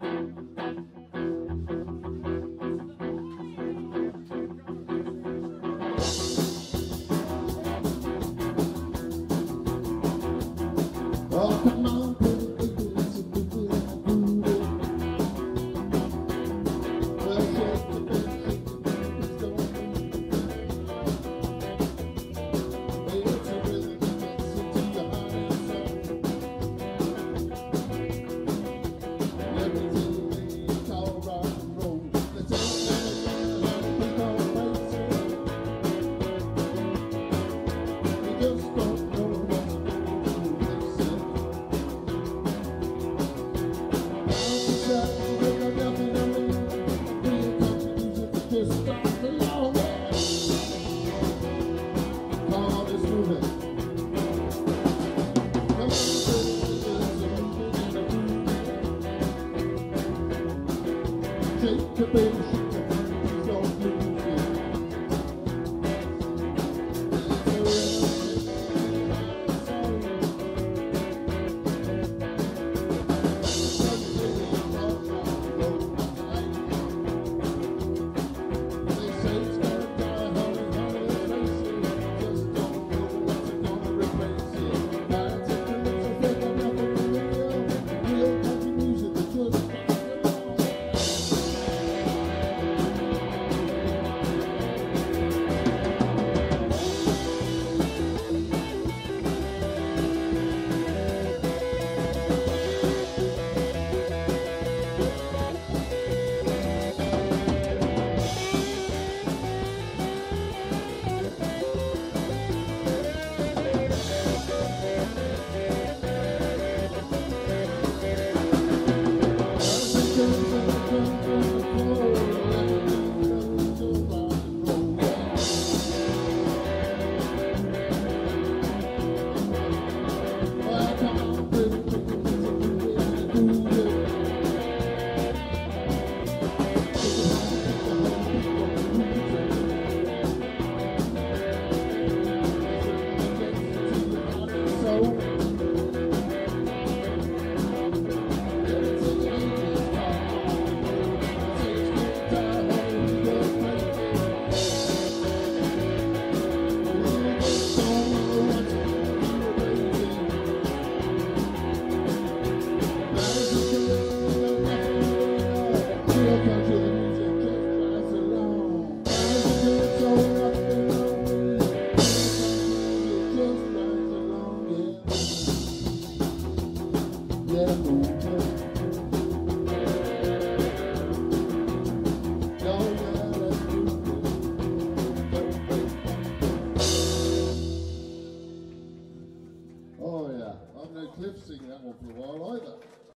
Welcome. 这这辈子。Oh yeah, I've no cliff one for a while either.